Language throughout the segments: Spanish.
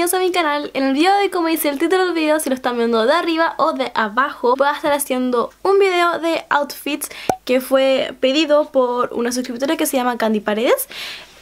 bienvenidos a mi canal. En el video de hoy, como dice el título del video, si lo están viendo de arriba o de abajo Voy a estar haciendo un video de outfits que fue pedido por una suscriptora que se llama Candy Paredes.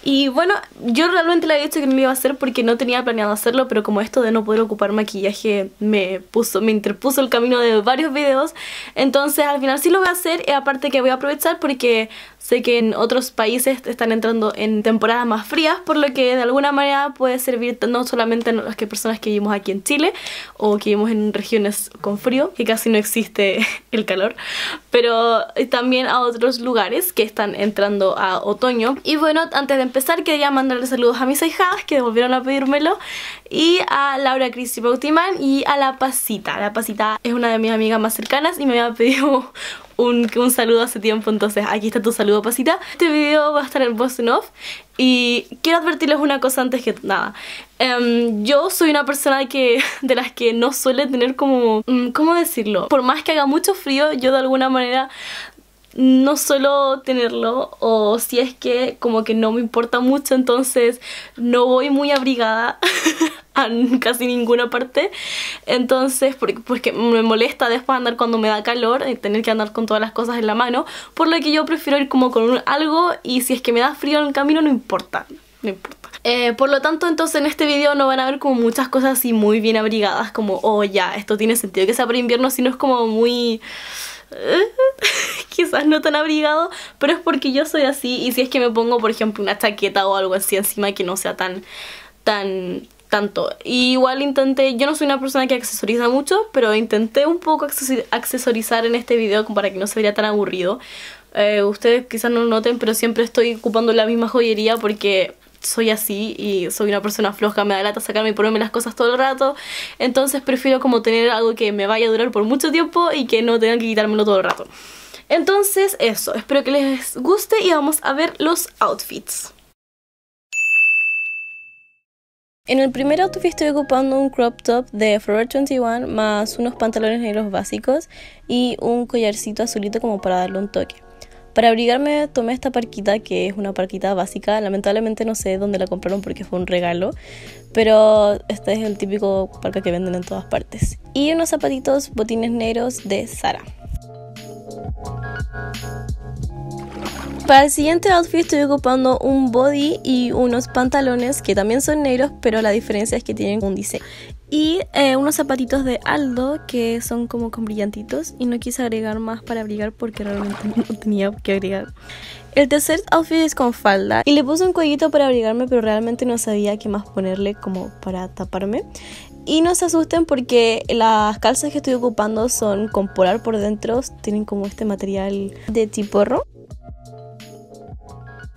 Y bueno, yo realmente le había dicho que no lo iba a hacer porque no tenía planeado hacerlo, pero como esto de no poder ocupar maquillaje me puso, me interpuso el camino de varios videos, entonces al final sí lo voy a hacer y aparte que voy a aprovechar porque sé que en otros países están entrando en temporadas más frías, por lo que de alguna manera puede servir no solamente a las que personas que vivimos aquí en Chile o que vivimos en regiones con frío, que casi no existe el calor, pero también a otros lugares que están entrando a otoño. Y bueno, antes de empezar quería mandarle saludos a mis hijadas que volvieron a pedírmelo y a Laura Cristi y a La Pasita. La Pasita es una de mis amigas más cercanas y me había pedido un, un, saludo hace tiempo, entonces aquí está tu saludo, Pasita. Este video va a estar en voz en off y quiero advertirles una cosa antes que nada. Um, yo soy una persona que de las que no suele tener como... Um, ¿Cómo decirlo? Por más que haga mucho frío, yo de alguna manera no suelo tenerlo o si es que como que no me importa mucho entonces no voy muy abrigada casi ninguna parte. Entonces porque, porque me molesta después andar cuando me da calor y tener que andar con todas las cosas en la mano por lo que yo prefiero ir como con algo y si es que me da frío en el camino no importa no importa. Eh, por lo tanto, entonces en este video no van a ver como muchas cosas así muy bien abrigadas, como, oh ya, esto tiene sentido que sea para invierno, sino es como muy... quizás no tan abrigado, pero es porque yo soy así y si es que me pongo, por ejemplo, una chaqueta o algo así encima que no sea tan, tan, tanto. igual intenté, yo no soy una persona que accesoriza mucho, pero intenté un poco accesorizar en este video para que no se vea tan aburrido. Eh, ustedes quizás no lo noten, pero siempre estoy ocupando la misma joyería porque soy así y soy una persona floja, me da lata sacarme y ponerme las cosas todo el rato, entonces prefiero como tener algo que me vaya a durar por mucho tiempo y que no tengan que quitármelo todo el rato. Entonces eso, espero que les guste y vamos a ver los outfits. En el primer outfit estoy ocupando un crop top de Forever 21 más unos pantalones negros básicos y un collarcito azulito como para darle un toque. Para abrigarme tomé esta parquita, que es una parquita básica. Lamentablemente no sé dónde la compraron porque fue un regalo. Pero este es el típico parca que venden en todas partes. Y unos zapatitos botines negros de Sara. Para el siguiente outfit estoy ocupando un body y unos pantalones que también son negros, pero la diferencia es que tienen un diseño. Y eh, unos zapatitos de Aldo que son como con brillantitos y no quise agregar más para abrigar porque realmente no tenía que agregar. El tercer outfit es con falda y le puse un cuellito para abrigarme pero realmente no sabía qué más ponerle como para taparme. Y no se asusten porque las calzas que estoy ocupando son con polar por dentro, tienen como este material de tiporro.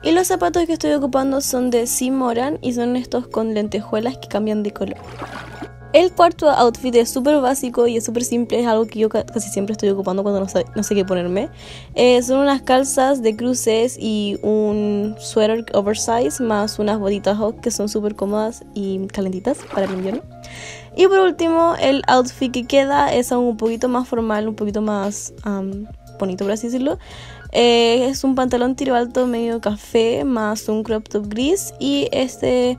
Y los zapatos que estoy ocupando son de Simoran y son estos con lentejuelas que cambian de color. El cuarto outfit es súper básico y es súper simple, es algo que yo casi siempre estoy ocupando cuando no sé, no sé qué ponerme. Eh, son unas calzas de cruces y un suéter oversize más unas botitas que son súper cómodas y calentitas para el invierno. Y por último, el outfit que queda es aún un poquito más formal, un poquito más bonito, por así decirlo. Eh, es un pantalón tiro alto medio café más un crop top gris y este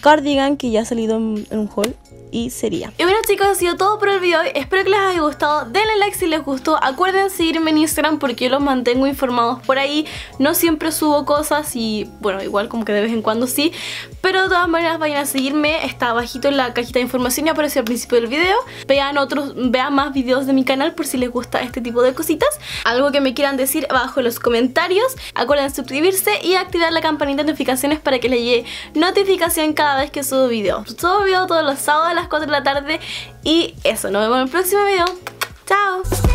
cardigan que ya ha salido en, un haul y sería. Y bueno chicos, ha sido todo por el video. Espero que les haya gustado. Denle like si les gustó. Acuérdense seguirme en Instagram porque yo los mantengo informados por ahí. No siempre subo cosas y bueno, igual como que de vez en cuando sí. Pero de todas maneras vayan a seguirme. Está abajito en la cajita de información y aparece al principio del video. Vean otros, vean más videos de mi canal por si les gusta este tipo de cositas. Algo que me quieran decir abajo en los comentarios. Acuérdense suscribirse y activar la campanita de notificaciones para que les llegue notificación cada vez que subo video. Subo video todos los sábados las 4 de la tarde. Y eso, nos vemos en el próximo video. ¡Chao!